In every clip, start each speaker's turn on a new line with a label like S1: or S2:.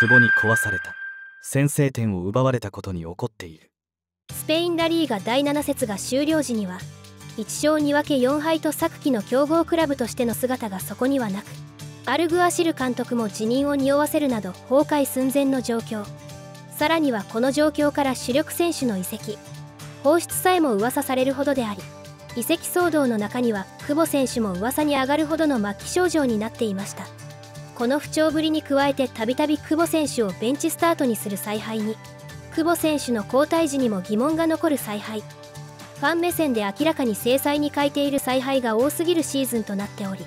S1: 久保に壊された。先制点を奪われたことに怒っている。
S2: スペインラリーガ第7節が終了時には1勝2分け4敗と昨季の強豪クラブとしての姿がそこにはなくアルグアシル監督も辞任を匂わせるなど崩壊寸前の状況。さらにはこの状況から主力選手の移籍。放出さえも噂されるほどであり移籍騒動の中には久保選手も噂に上がるほどの末期症状になっていました。この不調ぶりに加えてたびたび久保選手をベンチスタートにする采配に久保選手の交代時にも疑問が残る采配。ファン目線で明らかに制裁に欠いている采配が多すぎるシーズンとなっており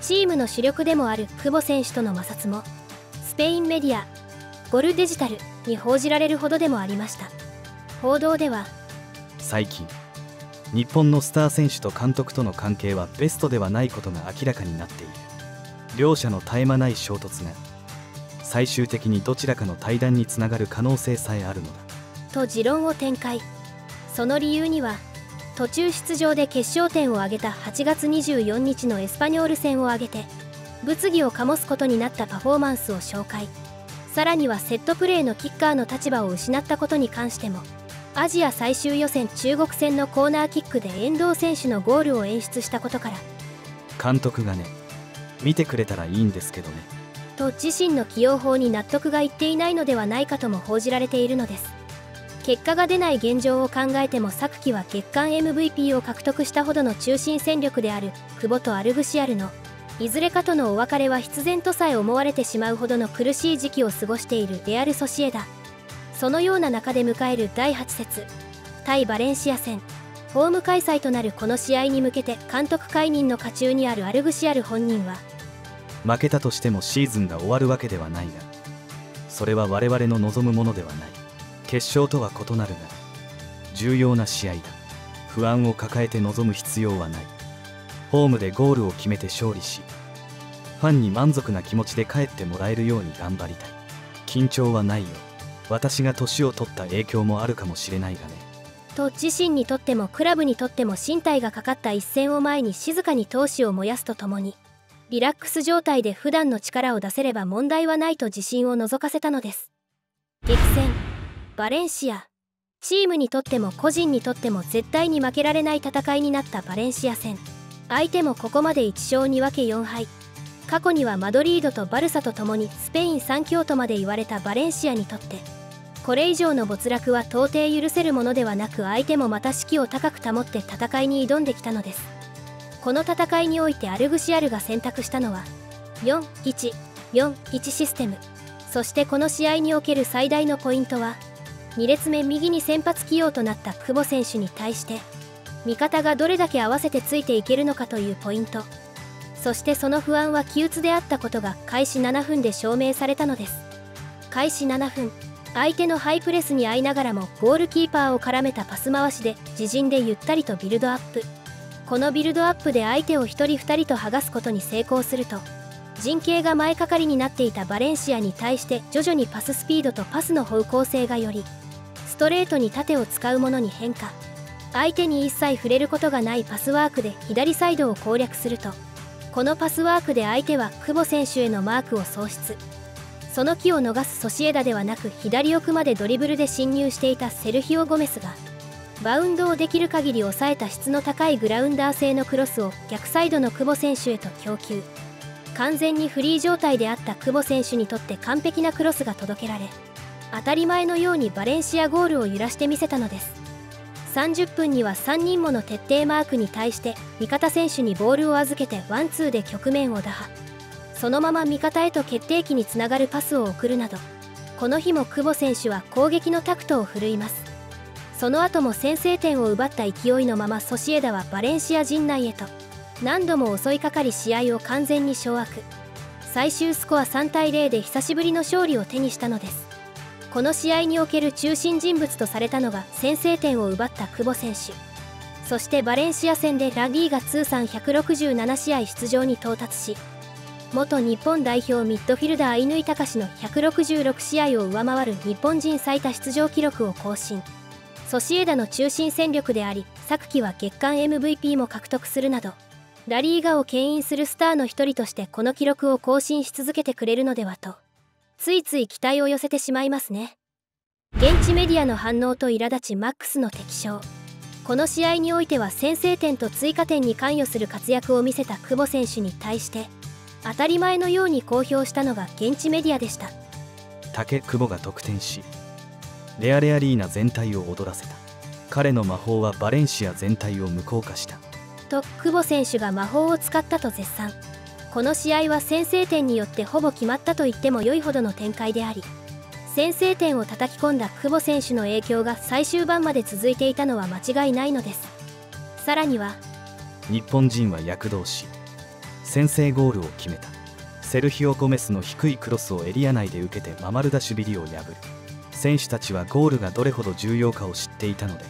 S2: チームの主力でもある久保選手との摩擦もスペインメディアゴルデジタルに報じられるほどでもありました。報道では
S1: 最近日本のスター選手と監督との関係はベストではないことが明らかになっている。両者の絶え間ない衝突が最終的にどちらかの対談につながる可能性さえあるのだ。
S2: と持論を展開。その理由には途中出場で決勝点を挙げた8月24日のエスパニョール戦を挙げて物議を醸すことになったパフォーマンスを紹介。さらにはセットプレーのキッカーの立場を失ったことに関してもアジア最終予選中国戦のコーナーキックで遠藤選手のゴールを演出したことから。
S1: 監督がね見てくれたらいいんですけどね。
S2: と自身の起用法に納得がいっていないのではないかとも報じられているのです。結果が出ない現状を考えても昨季は月間 MVP を獲得したほどの中心戦力である久保とアルグシアルのいずれかとのお別れは必然とさえ思われてしまうほどの苦しい時期を過ごしているレアル・ソシエダ。そのような中で迎える第8節対バレンシア戦。ホーム開催となるこの試合に向けて監督解任の渦中にあるアルグシアル本人は
S1: 負けたとしてもシーズンが終わるわけではないがそれは我々の望むものではない。決勝とは異なるが重要な試合だ。不安を抱えて臨む必要はない。ホームでゴールを決めて勝利しファンに満足な気持ちで帰ってもらえるように頑張りたい。緊張はないよ。私が年を取った影響もあるかもしれないがね。
S2: と自身にとってもクラブにとっても身体がかかった一戦を前に静かに闘志を燃やすとともにリラックス状態で普段の力を出せれば問題はないと自信を覗かせたのです。激戦バレンシア。チームにとっても個人にとっても絶対に負けられない戦いになったバレンシア戦。相手もここまで1勝2分け4敗。過去にはマドリードとバルサとともにスペイン3強とまで言われたバレンシアにとってこれ以上の没落は到底許せるものではなく相手もまた士気を高く保って戦いに挑んできたのです。この戦いにおいてアルグシアルが選択したのは4141システム。そしてこの試合における最大のポイントは2列目右に先発起用となった久保選手に対して味方がどれだけ合わせてついていけるのかというポイント。そしてその不安は気鬱であったことが開始7分で証明されたのです。開始7分相手のハイプレスに遭いながらもゴールキーパーを絡めたパス回しで自陣でゆったりとビルドアップ。このビルドアップで相手を1人2人と剥がすことに成功すると陣形が前かかりになっていたバレンシアに対して徐々にパススピードとパスの方向性がよりストレートに縦を使うものに変化。相手に一切触れることがないパスワークで左サイドを攻略するとこのパスワークで相手は久保選手へのマークを喪失。その気を逃すソシエダではなく左奥までドリブルで侵入していたセルヒオ・ゴメスがバウンドをできる限り抑えた質の高いグラウンダー製のクロスを逆サイドの久保選手へと供給。完全にフリー状態であった久保選手にとって完璧なクロスが届けられ当たり前のようにバレンシアゴールを揺らしてみせたのです。30分には3人もの徹底マークに対して味方選手にボールを預けてワンツーで局面を打破。そのまま味方へと決定機につながるパスを送るなどこの日も久保選手は攻撃のタクトを振るいます。その後も先制点を奪った勢いのままソシエダはバレンシア陣内へと何度も襲いかかり試合を完全に掌握。最終スコア3対0で久しぶりの勝利を手にしたのです。この試合における中心人物とされたのが先制点を奪った久保選手。そしてバレンシア戦でラリーガ通算167試合出場に到達し元日本代表ミッドフィルダー乾隆の166試合を上回る日本人最多出場記録を更新。ソシエダの中心戦力であり昨季は月間 MVP も獲得するなどラリーガを牽引するスターの一人としてこの記録を更新し続けてくれるのではとついつい期待を寄せてしまいますね。現地メディアの反応と苛立ちマックスの敵将。この試合においては先制点と追加点に関与する活躍を見せた久保選手に対して当たり前のように公表したのが現地メディアでした。
S1: 竹久保が得点しレアレアリーナ全体を踊らせた。彼の魔法はバレンシア全体を無効化した。
S2: と久保選手が魔法を使ったと絶賛。この試合は先制点によってほぼ決まったと言っても良いほどの展開であり先制点を叩き込んだ久保選手の影響が最終盤まで続いていたのは間違いないのです。さらには
S1: 日本人は躍動し先制ゴールを決めた。セルヒオ・ゴメスの低いクロスをエリア内で受けてママルダシュビリを破る選手たちはゴールがどれほど重要かを知っていたので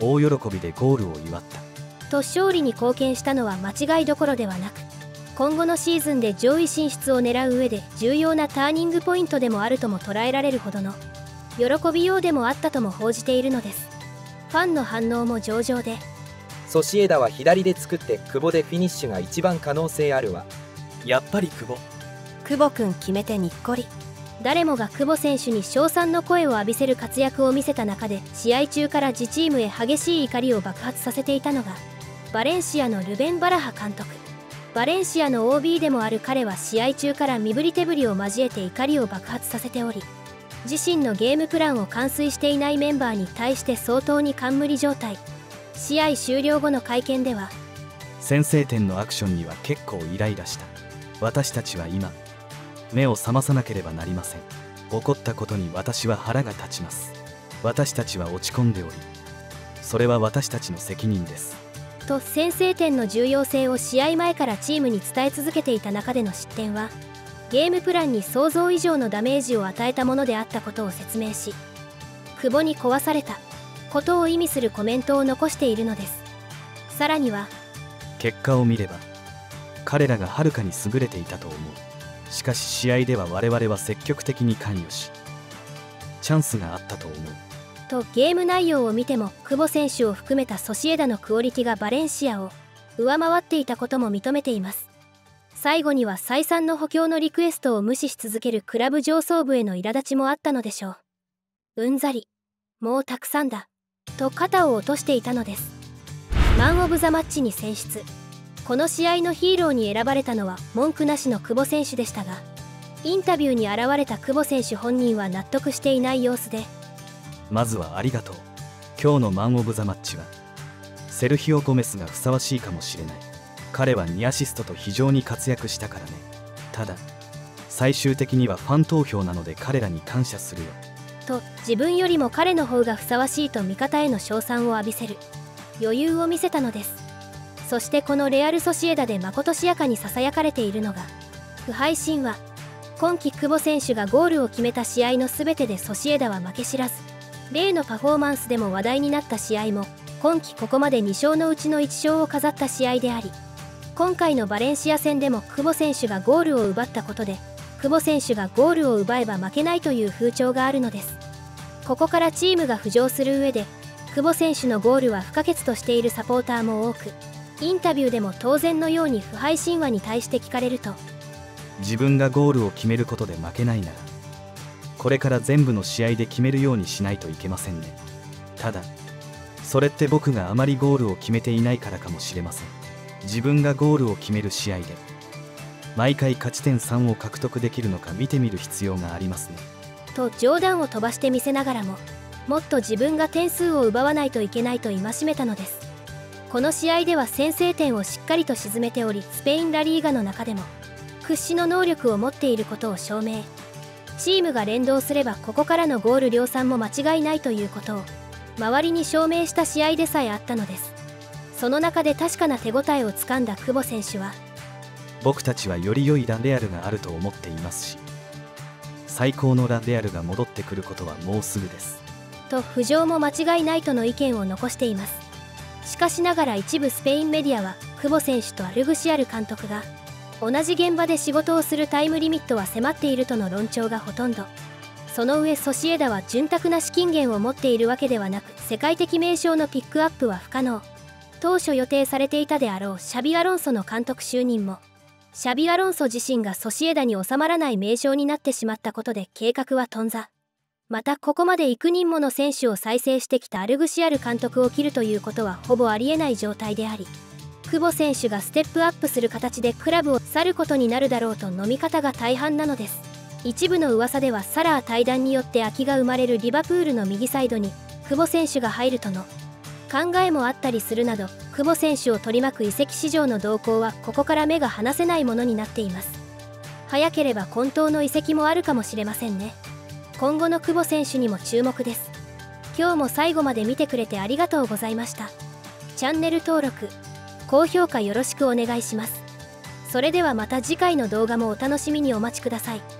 S1: 大喜びでゴールを祝った。
S2: と勝利に貢献したのは間違いどころではなく今後のシーズンで上位進出を狙う上で重要なターニングポイントでもあるとも捉えられるほどの喜びようでもあったとも報じているのです。ファンの反応も上々で
S3: ソシエダは左で作って久保でフィニッシュが一番可能性あるわ。
S4: やっぱり久保。
S2: 久保くん決めてにっこり誰もが久保選手に称賛の声を浴びせる活躍を見せた中で試合中から自チームへ激しい怒りを爆発させていたのがバレンシアのルベン・バラハ監督。バレンシアの OB でもある彼は試合中から身振り手振りを交えて怒りを爆発させており自身のゲームプランを完遂していないメンバーに対して相当に冠状態。試合終了後の会見では
S1: 先制点のアクションには結構イライラした。私たちは今目を覚まさなければなりません。起こったことに私は腹が立ちます。私たちは落ち込んでおりそれは私たちの責任です。
S2: と先制点の重要性を試合前からチームに伝え続けていた中での失点はゲームプランに想像以上のダメージを与えたものであったことを説明し久保に壊されたことを意味するコメントを残しているのです。さらには
S1: 結果を見れば彼らがはるかに優れていたと思うしかし試合では我々は積極的に関与しチャンスがあったと思う。
S2: とゲーム内容を見ても久保選手を含めたソシエダのクオリティがバレンシアを上回っていたことも認めています。最後には再三の補強のリクエストを無視し続けるクラブ上層部への苛立ちもあったのでしょう。うんざりもうたくさんだと肩を落としていたのです。マン・オブ・ザ・マッチに選出。この試合のヒーローに選ばれたのは文句なしの久保選手でしたがインタビューに現れた久保選手本人は納得していない様子で。
S1: まずはありがとう。今日のマン・オブ・ザ・マッチはセルヒオ・ゴメスがふさわしいかもしれない。彼は2アシストと非常に活躍したからね。ただ最終的にはファン投票なので彼らに感謝するよ。
S2: と自分よりも彼の方がふさわしいと味方への称賛を浴びせる。余裕を見せたのですそしてこのレアル・ソシエダでまことしやかにささやかれているのが不敗神話。今季久保選手がゴールを決めた試合の全てでソシエダは負け知らず。例のパフォーマンスでも話題になった試合も今季ここまで2勝のうちの1勝を飾った試合であり今回のバレンシア戦でも久保選手がゴールを奪ったことで久保選手がゴールを奪えば負けないという風潮があるのです。ここからチームが浮上する上で久保選手のゴールは不可欠としているサポーターも多くインタビューでも当然のように腐敗神話に対して聞かれると
S1: 自分がゴールを決めることで負けないならこれから全部の試合で決めるようにしないといけませんね。ただそれって僕があまりゴールを決めていないからかもしれません。自分がゴールを決める試合で毎回勝ち点3を獲得できるのか見てみる必要がありますね。
S2: と冗談を飛ばしてみせながらももっと自分が点数を奪わないといけないと戒めたのですこの試合では先制点をしっかりと沈めておりスペインラリーガの中でも屈指の能力を持っていることを証明。チームが連動すればここからのゴール量産も間違いないということを周りに証明した試合でさえあったのです。その中で確かな手応えをつかんだ久保選手は
S1: 僕たちはより良いラレアルがあると思っていますし最高のラレアルが戻ってくることはもうすぐです。
S2: と浮上も間違いないとの意見を残していますしかしながら一部スペインメディアは久保選手とアルグシアル監督が同じ現場で仕事をするタイムリミットは迫っているとの論調がほとんど。その上ソシエダは潤沢な資金源を持っているわけではなく世界的名称のピックアップは不可能。当初予定されていたであろうシャビ・アロンソの監督就任もシャビアロンソ自身がソシエダに収まらない名称になってしまったことで計画は頓挫。またここまで幾人もの選手を再生してきたアルグシアル監督を切るということはほぼありえない状態であり久保選手がステップアップする形でクラブを去ることになるだろうと飲み方が大半なのです。一部の噂ではサラー対談によって空きが生まれるリバプールの右サイドに久保選手が入るとの。考えもあったりするなど久保選手を取り巻く移籍市場の動向はここから目が離せないものになっています。早ければ混沌の移籍もあるかもしれませんね。今後の久保選手にも注目です。今日も最後まで見てくれてありがとうございました。チャンネル登録高評価よろしくお願いします。それではまた次回の動画もお楽しみにお待ちください。